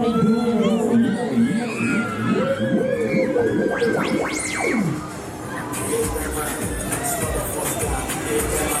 Thank you.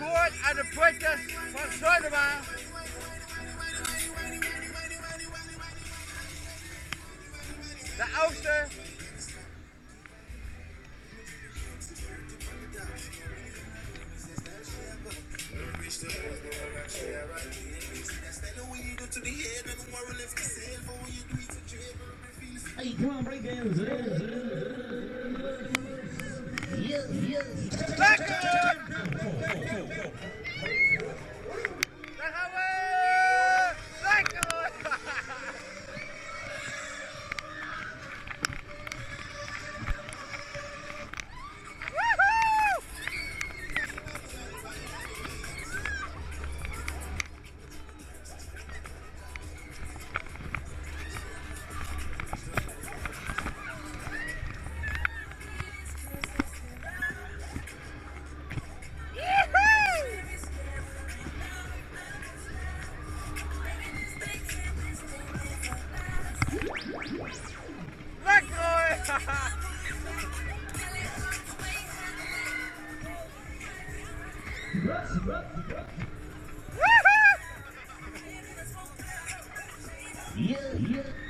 Aboard aan de Princess van Zuidermaan. De oudste. Hey, come on, break dance. Yes, yes. Lekker! Daar 五岁 Yeah, yeah.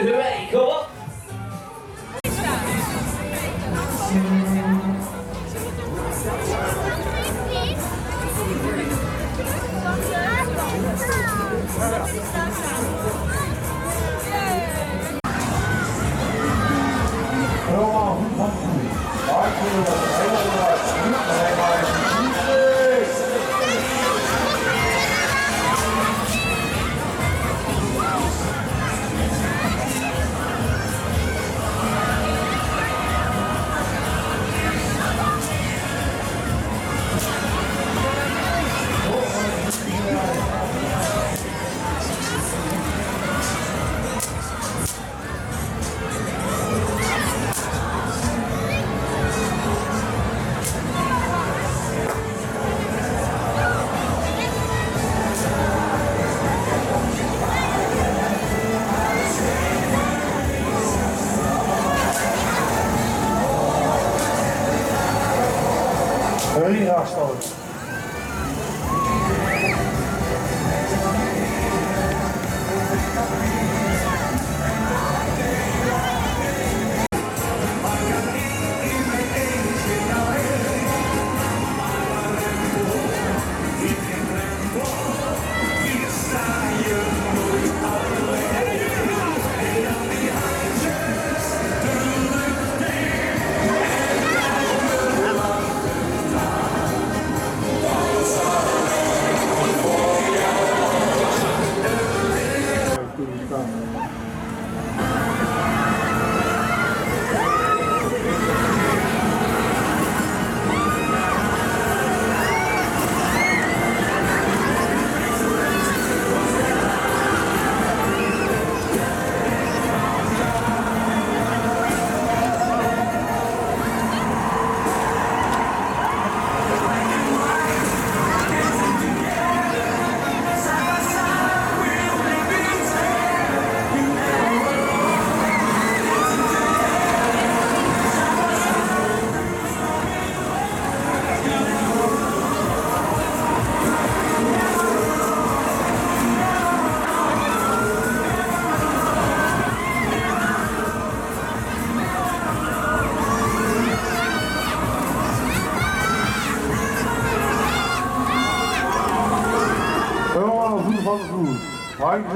ভেবে afastar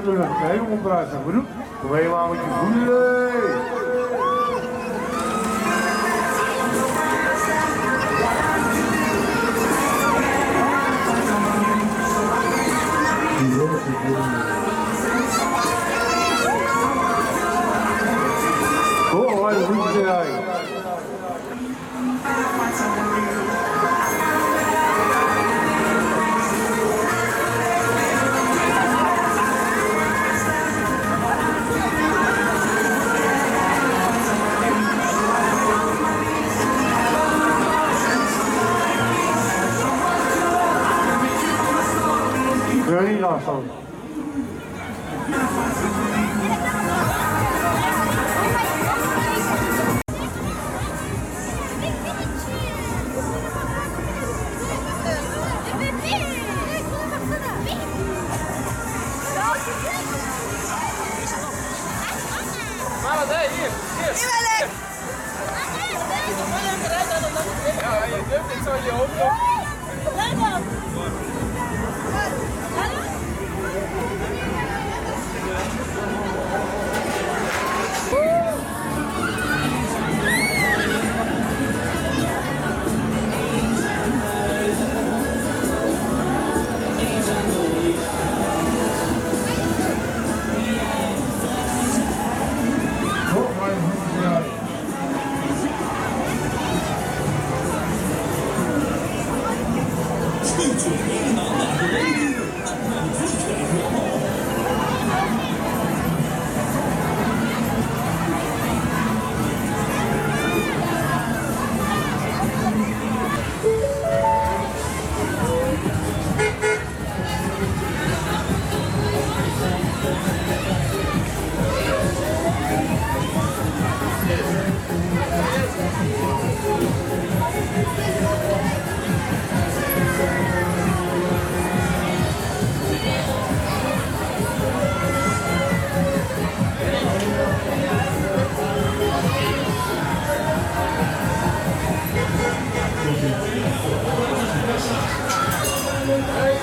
Ik helemaal onderuit gaan. We doen. Met je voelen. Innerlijk! Ja, je durft niet zo je hoofd. Leuk dan! Amen.